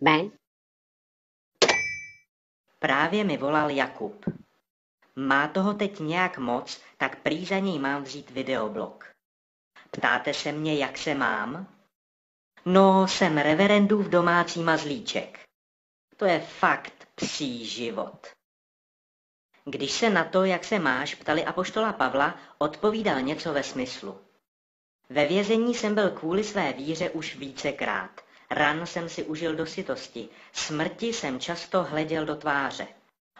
Ben? Právě mi volal Jakub. Má toho teď nějak moc, tak prý za něj mám vzít videoblog. Ptáte se mě, jak se mám? No, jsem reverendův domácí mazlíček. To je fakt psí život. Když se na to, jak se máš, ptali apoštola Pavla, odpovídal něco ve smyslu. Ve vězení jsem byl kvůli své víře už vícekrát. Ran jsem si užil do sytosti, smrti jsem často hleděl do tváře.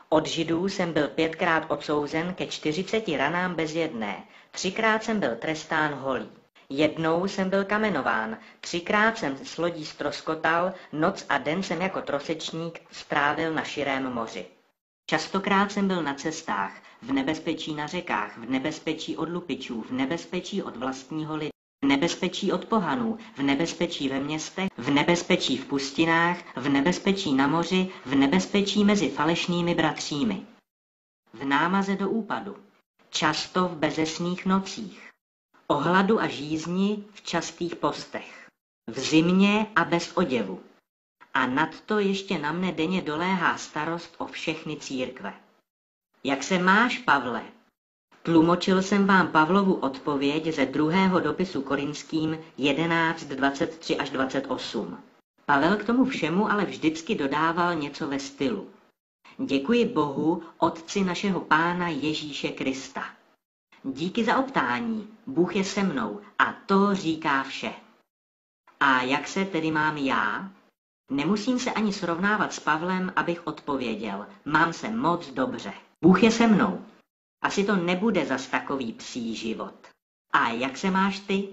Od židů jsem byl pětkrát odsouzen ke čtyřiceti ranám bez jedné, třikrát jsem byl trestán holí. Jednou jsem byl kamenován, třikrát jsem s lodí stroskotal, noc a den jsem jako trosečník strávil na širém moři. Častokrát jsem byl na cestách, v nebezpečí na řekách, v nebezpečí od lupičů, v nebezpečí od vlastního lidu, v nebezpečí od pohanů, v nebezpečí ve městech, v nebezpečí v pustinách, v nebezpečí na moři, v nebezpečí mezi falešnými bratřími. V námaze do úpadu, často v bezesných nocích, o hladu a žízni v častých postech, v zimě a bez oděvu. A nadto ještě na mne denně doléhá starost o všechny církve. Jak se máš, Pavle? Tlumočil jsem vám Pavlovu odpověď ze druhého dopisu korinským 11, 23 až 28. Pavel k tomu všemu ale vždycky dodával něco ve stylu. Děkuji Bohu, Otci našeho Pána Ježíše Krista. Díky za optání, Bůh je se mnou a to říká vše. A jak se tedy mám já? Nemusím se ani srovnávat s Pavlem, abych odpověděl. Mám se moc dobře. Bůh je se mnou. Asi to nebude zas takový psí život. A jak se máš ty?